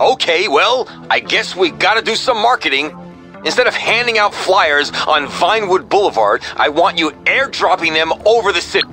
Okay, well, I guess we gotta do some marketing. Instead of handing out flyers on Vinewood Boulevard, I want you airdropping them over the city.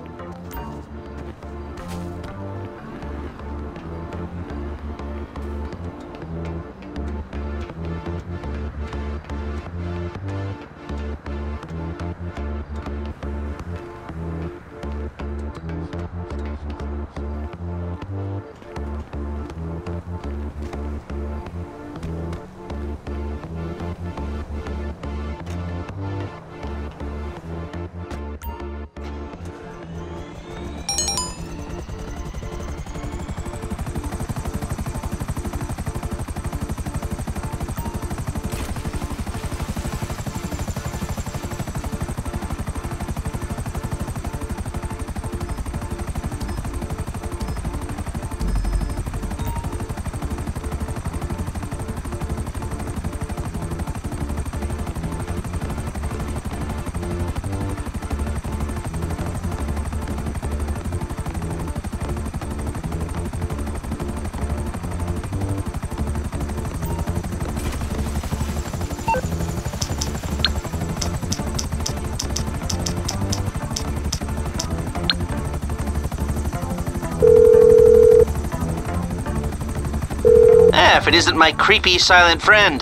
It isn't my creepy silent friend.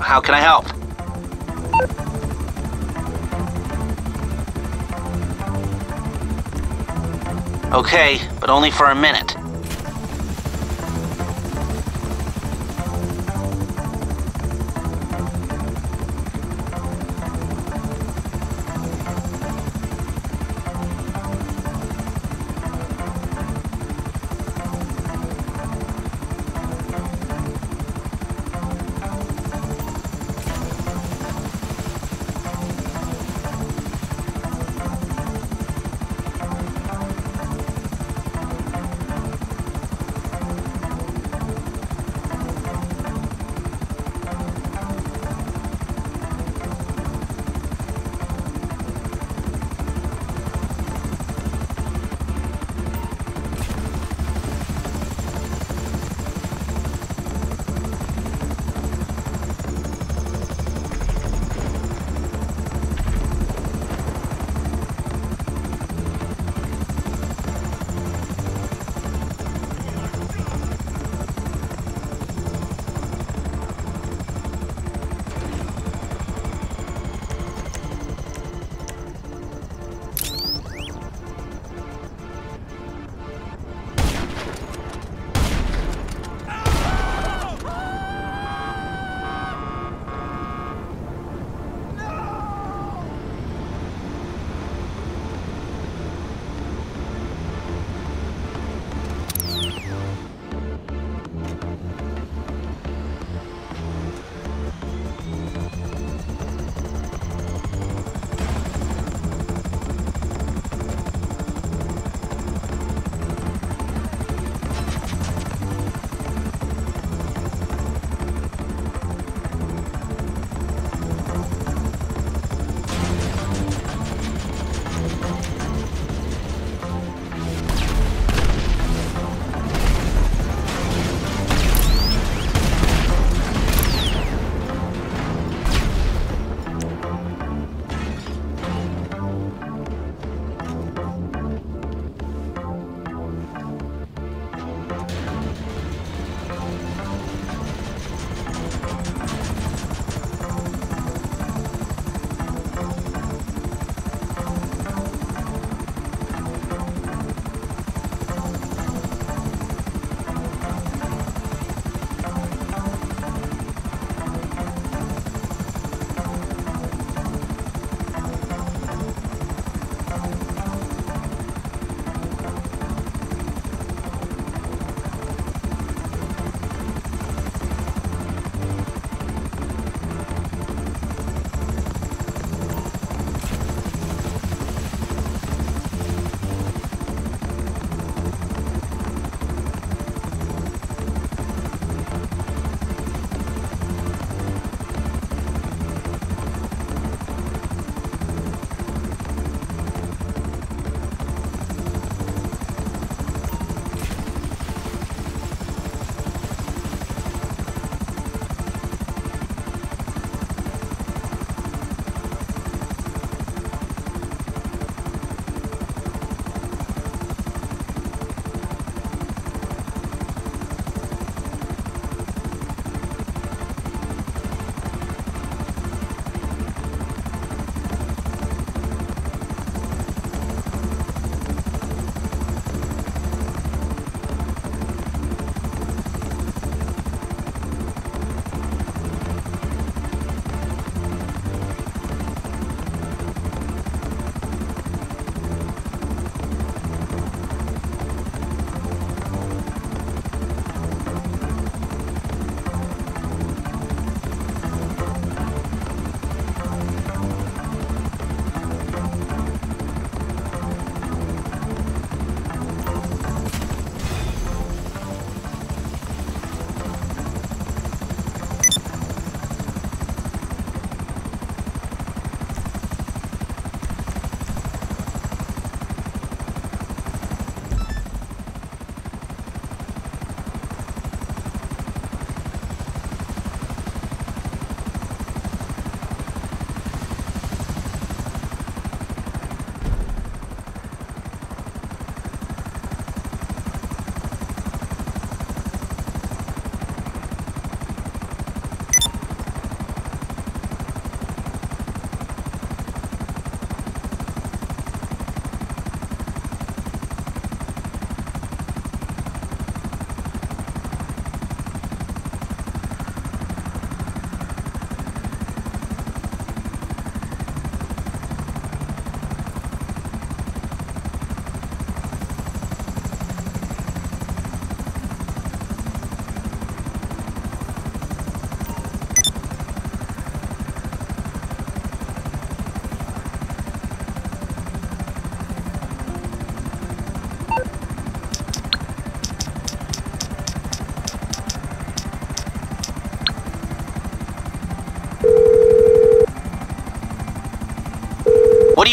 How can I help? Okay, but only for a minute.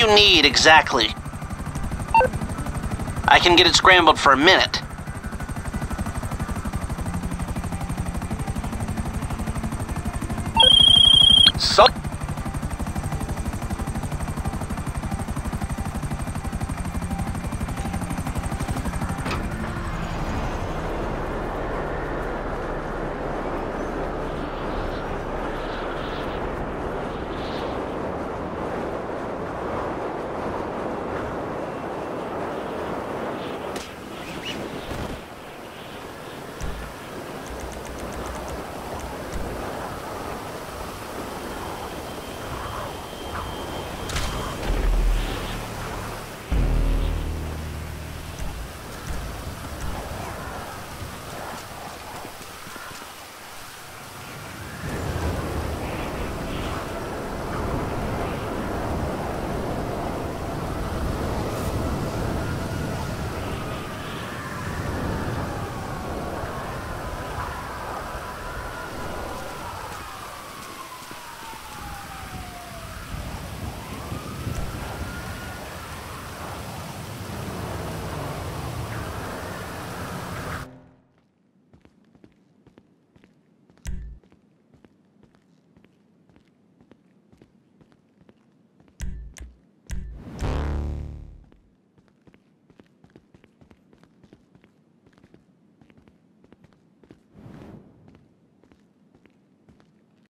You need exactly? I can get it scrambled for a minute. Some